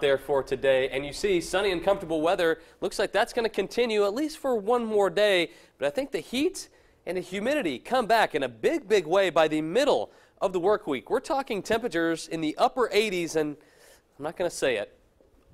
there for today. And you see sunny and comfortable weather. Looks like that's going to continue at least for one more day. But I think the heat and the humidity come back in a big, big way by the middle of the work week. We're talking temperatures in the upper 80s and I'm not going to say it,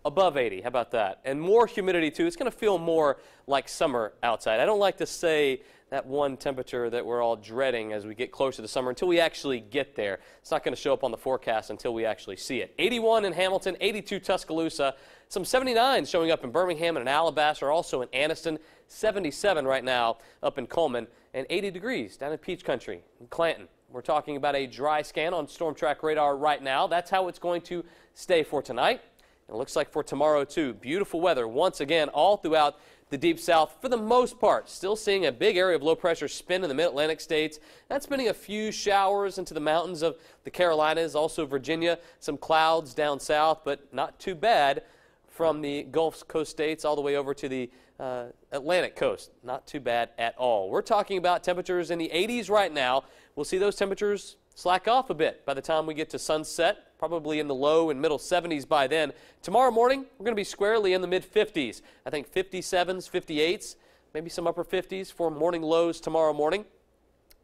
above 80. How about that? And more humidity too. It's going to feel more like summer outside. I don't like to say that one temperature that we're all dreading as we get closer to summer until we actually get there. It's not going to show up on the forecast until we actually see it. 81 in Hamilton, 82 Tuscaloosa, some 79 showing up in Birmingham and in Alabaster, also in Anniston, 77 right now up in Cullman, and 80 degrees down in Peach Country in Clanton. We're talking about a dry scan on Storm Track radar right now. That's how it's going to stay for tonight. It looks like for tomorrow, too. Beautiful weather once again all throughout the deep south for the most part. Still seeing a big area of low pressure spin in the mid Atlantic states. That's spinning a few showers into the mountains of the Carolinas, also Virginia. Some clouds down south, but not too bad from the Gulf Coast states all the way over to the uh, Atlantic coast. Not too bad at all. We're talking about temperatures in the 80s right now. We'll see those temperatures slack off a bit by the time we get to sunset, probably in the low and middle 70s by then. Tomorrow morning, we're going to be squarely in the mid 50s. I think 57s, 58s, maybe some upper 50s for morning lows tomorrow morning.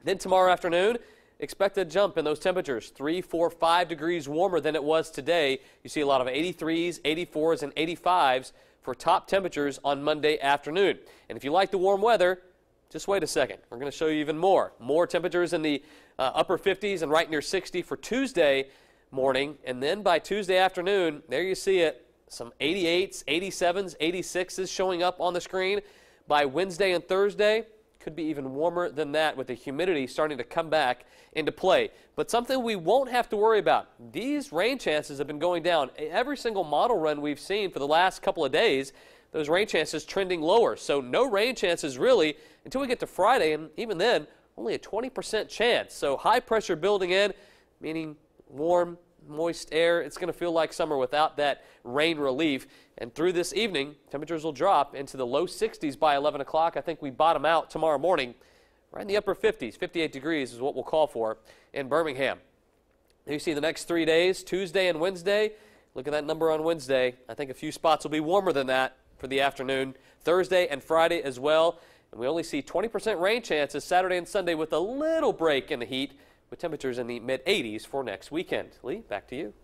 Then tomorrow afternoon, expect a jump in those temperatures, three, four, five degrees warmer than it was today. You see a lot of 83s, 84s, and 85s for top temperatures on Monday afternoon. And if you like the warm weather, just wait a second. We're going to show you even more. More temperatures in the uh, upper 50s and right near 60 for Tuesday morning. And then by Tuesday afternoon, there you see it. Some 88s, 87s, 86s showing up on the screen. By Wednesday and Thursday, could be even warmer than that with the humidity starting to come back into play. But something we won't have to worry about. These rain chances have been going down. Every single model run we've seen for the last couple of days those rain chances trending lower. So no rain chances really until we get to Friday, and even then, only a 20% chance. So high pressure building in, meaning warm, moist air. It's going to feel like summer without that rain relief. And through this evening, temperatures will drop into the low 60s by 11 o'clock. I think we bottom out tomorrow morning right in the upper 50s. 58 degrees is what we'll call for in Birmingham. You see the next three days, Tuesday and Wednesday. Look at that number on Wednesday. I think a few spots will be warmer than that for the afternoon. Thursday and Friday as well. And we only see 20% rain chances Saturday and Sunday with a little break in the heat with temperatures in the mid 80s for next weekend. Lee, back to you.